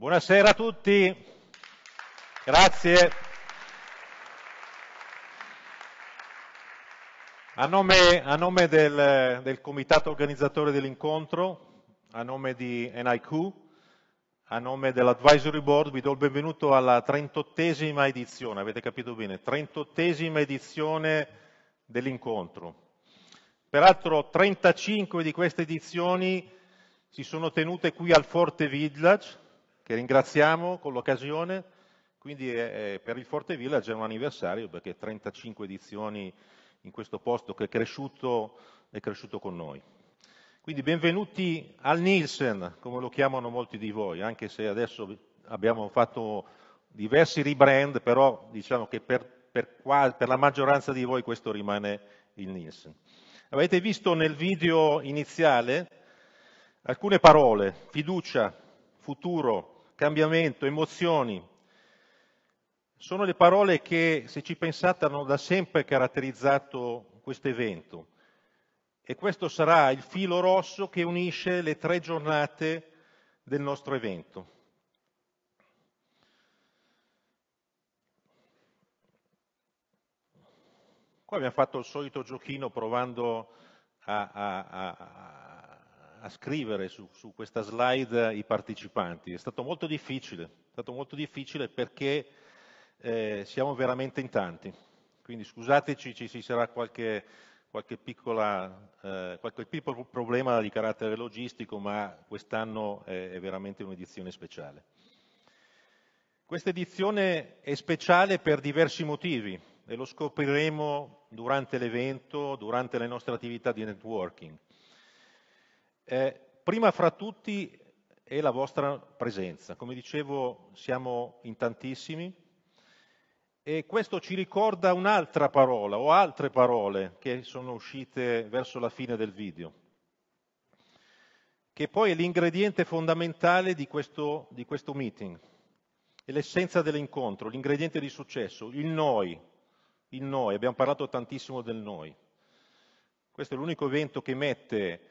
Buonasera a tutti, grazie. A nome, a nome del, del, comitato organizzatore dell'incontro, a nome di NIQ, a nome dell'Advisory Board vi do il benvenuto alla 38esima edizione, avete capito bene, 38esima edizione dell'incontro. Peraltro 35 di queste edizioni si sono tenute qui al Forte Village, che ringraziamo con l'occasione, quindi eh, per il Forte Village è un anniversario perché 35 edizioni in questo posto che è cresciuto, è cresciuto con noi. Quindi benvenuti al Nielsen, come lo chiamano molti di voi, anche se adesso abbiamo fatto diversi rebrand, però diciamo che per, per, per la maggioranza di voi questo rimane il Nielsen. Avete visto nel video iniziale alcune parole, fiducia, futuro, cambiamento, emozioni. Sono le parole che, se ci pensate, hanno da sempre caratterizzato questo evento. E questo sarà il filo rosso che unisce le tre giornate del nostro evento. Qua abbiamo fatto il solito giochino provando a, a, a, a scrivere su, su, questa slide i partecipanti. È stato molto difficile, è stato molto difficile perché eh, siamo veramente in tanti. Quindi scusateci, ci, ci sarà qualche, qualche, piccola, eh, qualche, piccolo problema di carattere logistico, ma quest'anno è, è veramente un'edizione speciale. Questa edizione è speciale per diversi motivi e lo scopriremo durante l'evento, durante le nostre attività di networking. Eh, prima fra tutti è la vostra presenza. Come dicevo, siamo in tantissimi e questo ci ricorda un'altra parola o altre parole che sono uscite verso la fine del video, che poi è l'ingrediente fondamentale di questo, di questo meeting, è l'essenza dell'incontro, l'ingrediente di successo, il noi, il noi, abbiamo parlato tantissimo del noi. Questo è l'unico evento che mette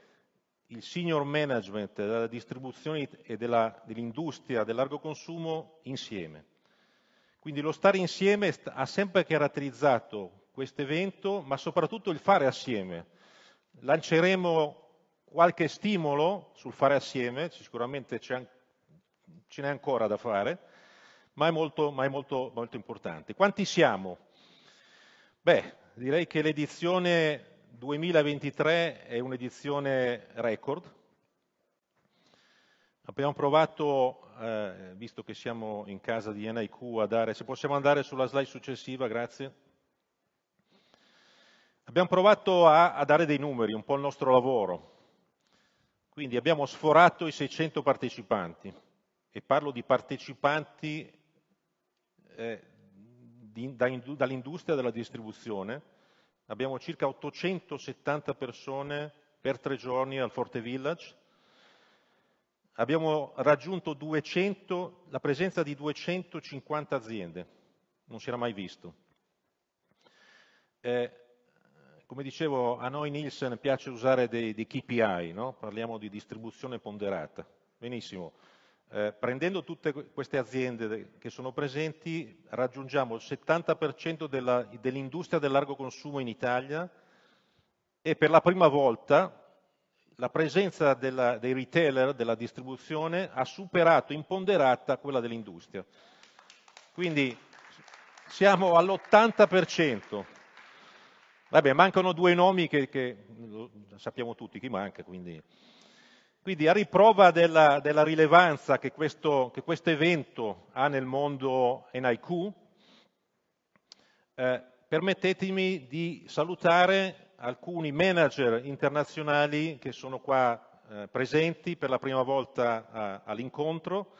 il senior management della distribuzione e dell'industria del largo consumo insieme. Quindi lo stare insieme ha sempre caratterizzato questo evento, ma soprattutto il fare assieme. Lanceremo qualche stimolo sul fare assieme, sicuramente ce n'è ancora da fare, ma è molto, ma è molto, molto importante. Quanti siamo? Beh, direi che l'edizione 2023 è un'edizione record. Abbiamo provato, eh, visto che siamo in casa di NIQ, a dare, se possiamo andare sulla slide successiva, grazie. Abbiamo provato a, a dare dei numeri, un po' il nostro lavoro. Quindi abbiamo sforato i 600 partecipanti e parlo di partecipanti eh, dall'industria della distribuzione, abbiamo circa 870 persone per tre giorni al Forte Village, abbiamo raggiunto 200, la presenza di 250 aziende, non si era mai visto. Eh, come dicevo, a noi Nielsen piace usare dei, dei KPI, no? parliamo di distribuzione ponderata. Benissimo, eh, prendendo tutte queste aziende che sono presenti raggiungiamo il 70% dell'industria del largo consumo in Italia e per la prima volta la presenza della, dei retailer, della distribuzione, ha superato in ponderata quella dell'industria. Quindi siamo all'80%. Vabbè, mancano due nomi che, che sappiamo tutti chi manca, quindi quindi a riprova della, della rilevanza che questo, che questo, evento ha nel mondo NIQ, eh, permettetemi di salutare alcuni manager internazionali che sono qua eh, presenti per la prima volta uh, all'incontro.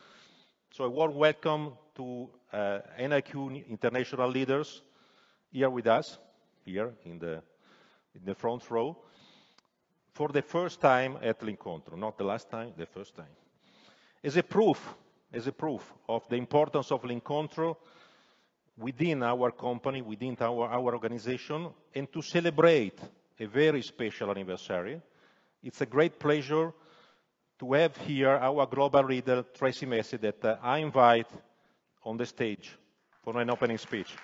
So a warm welcome to uh, eh, NIQ international leaders here with us, here in the, in the front row for the first time at l'incontro, not the last time, the first time. As a proof, as a proof of the importance of l'incontro within our company, within our, our organization, and to celebrate a very special anniversary, it's a great pleasure to have here our global leader, Tracy Messi, that uh, I invite on the stage for an opening speech.